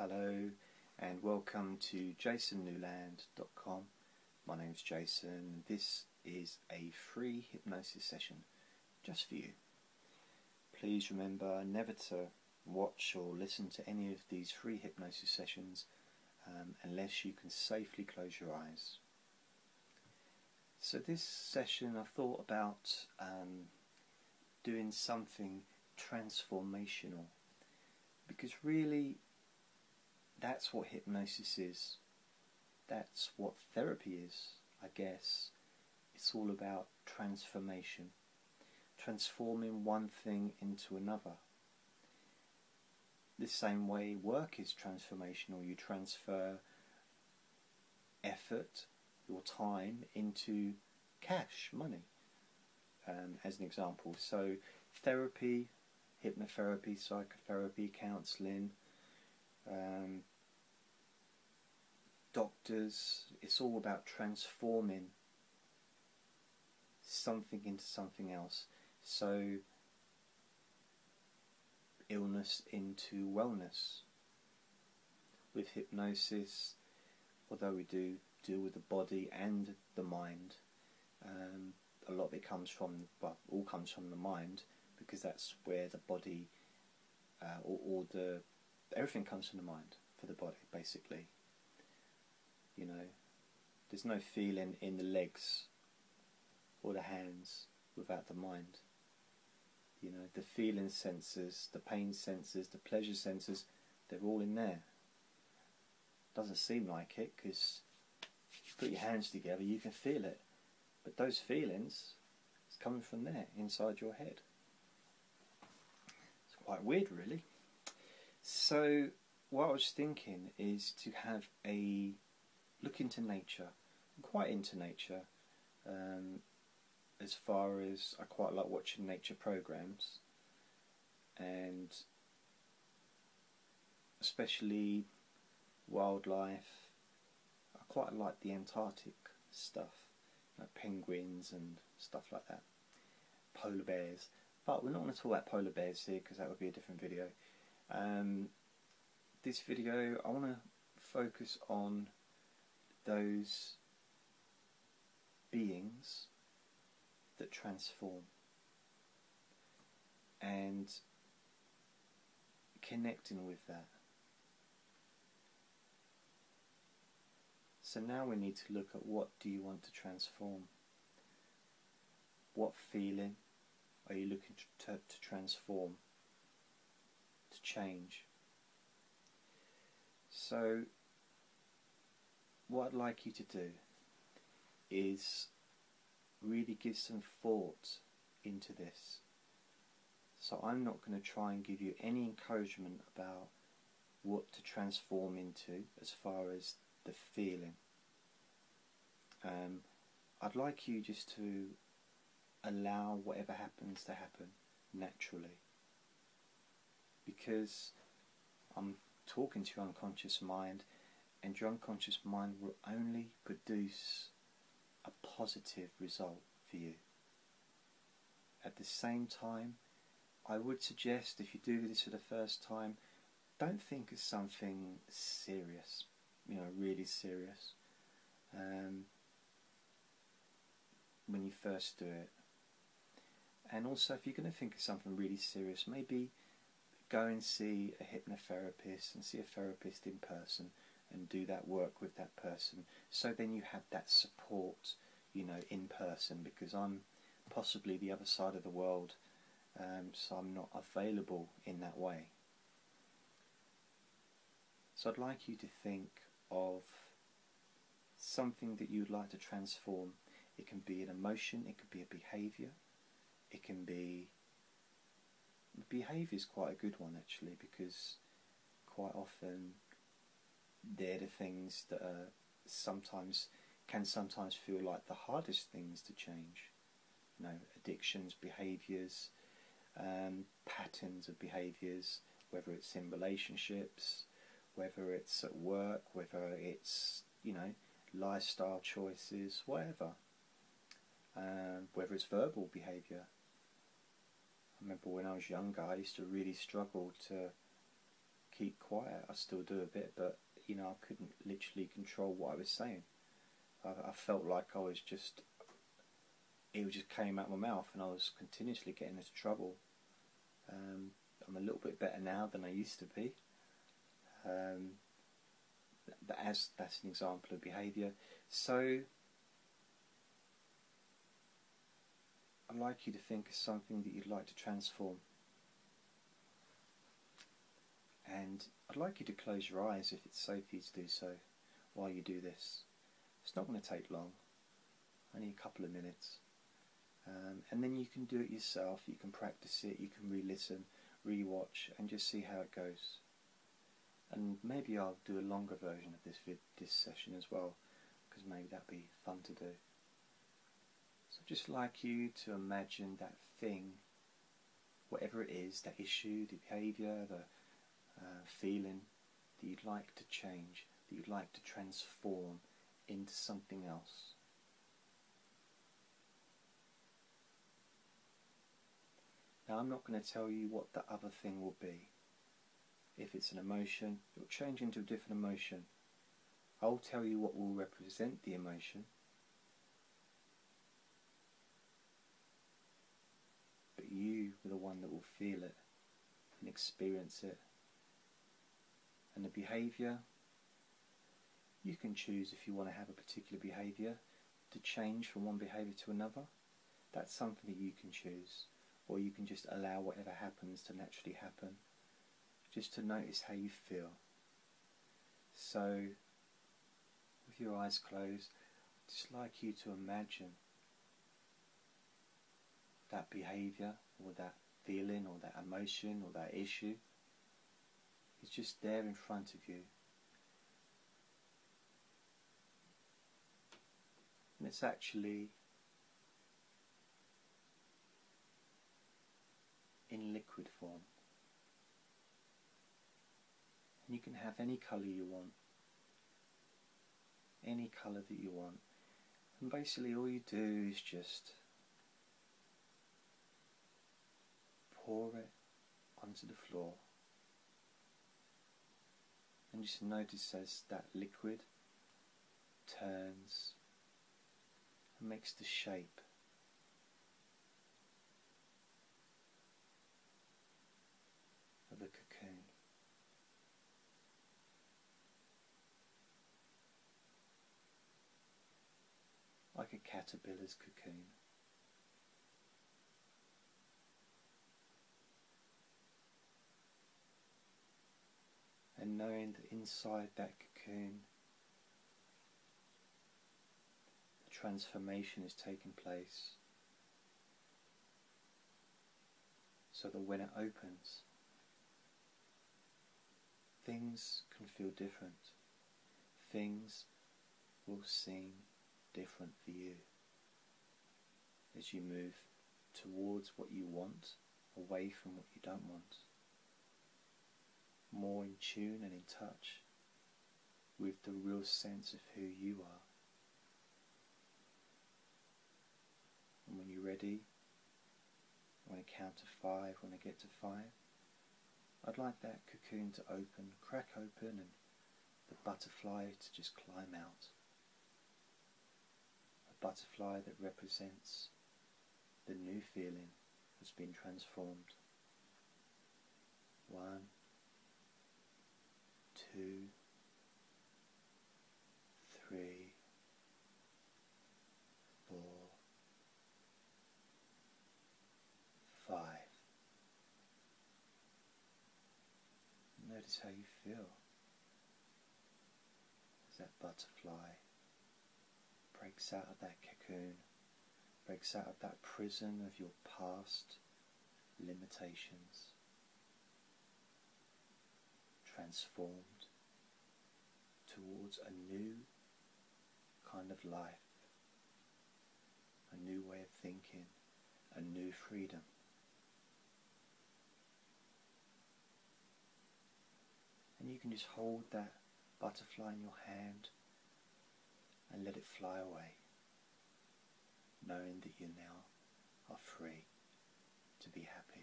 Hello and welcome to jasonnewland.com. My name is Jason. This is a free hypnosis session just for you. Please remember never to watch or listen to any of these free hypnosis sessions um, unless you can safely close your eyes. So this session I thought about um, doing something transformational because really that's what hypnosis is. That's what therapy is, I guess. It's all about transformation, transforming one thing into another. The same way work is transformational, you transfer effort, your time into cash, money, um, as an example. So, therapy, hypnotherapy, psychotherapy, counselling, um, doctors, it's all about transforming something into something else. So, illness into wellness. With hypnosis, although we do deal with the body and the mind, um, a lot of it comes from, well, all comes from the mind because that's where the body, uh, or, or the, everything comes from the mind for the body, basically. You know, there's no feeling in the legs or the hands without the mind. You know, the feeling sensors, the pain sensors, the pleasure sensors, they're all in there. Doesn't seem like it because you put your hands together, you can feel it. But those feelings, it's coming from there, inside your head. It's quite weird, really. So, what I was thinking is to have a look into nature. I'm quite into nature. Um, as far as I quite like watching nature programs, and especially wildlife. I quite like the Antarctic stuff, like penguins and stuff like that, polar bears. But we're not going to talk about polar bears here because that would be a different video. Um, this video, I want to focus on those beings that transform and connecting with that. So now we need to look at what do you want to transform? What feeling are you looking to, to, to transform, change? So what I'd like you to do is really give some thought into this. So I'm not going to try and give you any encouragement about what to transform into as far as the feeling. Um, I'd like you just to allow whatever happens to happen naturally. Because I'm talking to your unconscious mind and your unconscious mind will only produce a positive result for you. At the same time, I would suggest if you do this for the first time, don't think of something serious, you know, really serious. Um, when you first do it. And also, if you're going to think of something really serious, maybe go and see a hypnotherapist and see a therapist in person and do that work with that person. So then you have that support, you know, in person because I'm possibly the other side of the world, um, so I'm not available in that way. So I'd like you to think of something that you'd like to transform. It can be an emotion, it could be a behaviour, it can be. Behaviour is quite a good one actually because quite often they're the things that are sometimes can sometimes feel like the hardest things to change. You know, addictions, behaviours, um, patterns of behaviours, whether it's in relationships, whether it's at work, whether it's you know lifestyle choices, whatever. Um, whether it's verbal behaviour. Remember when I was younger, I used to really struggle to keep quiet. I still do a bit, but you know, I couldn't literally control what I was saying. I, I felt like I was just, it just came out of my mouth, and I was continuously getting into trouble. Um, I'm a little bit better now than I used to be. Um, as that's an example of behaviour. So I'd like you to think of something that you'd like to transform. And I'd like you to close your eyes if it's safe for you to do so while you do this. It's not going to take long, only a couple of minutes. Um, and then you can do it yourself, you can practice it, you can re listen, re watch, and just see how it goes. And maybe I'll do a longer version of this, this session as well, because maybe that'd be fun to do. Just like you to imagine that thing, whatever it is, that issue, the behaviour, the uh, feeling that you'd like to change, that you'd like to transform into something else. Now I'm not going to tell you what the other thing will be. If it's an emotion, it will change into a different emotion. I'll tell you what will represent the emotion. You are the one that will feel it and experience it. And the behaviour, you can choose if you want to have a particular behaviour to change from one behaviour to another. That's something that you can choose. Or you can just allow whatever happens to naturally happen just to notice how you feel. So, with your eyes closed, I'd just like you to imagine that behaviour or that feeling or that emotion or that issue is just there in front of you. And it's actually in liquid form. And you can have any colour you want. Any colour that you want. And basically all you do is just pour it onto the floor and just notice as that liquid turns and makes the shape of a cocoon. like a caterpillar's cocoon. Knowing that inside that cocoon, the transformation is taking place. So that when it opens, things can feel different. Things will seem different for you as you move towards what you want, away from what you don't want. More in tune and in touch with the real sense of who you are. And when you're ready, when I count to five, when I get to five, I'd like that cocoon to open, crack open, and the butterfly to just climb out A butterfly that represents the new feeling has been transformed. One, two, three, four, five. Notice how you feel as that butterfly breaks out of that cocoon, breaks out of that prison of your past limitations, transformed towards a new kind of life, a new way of thinking, a new freedom. And you can just hold that butterfly in your hand and let it fly away, knowing that you now are free to be happy.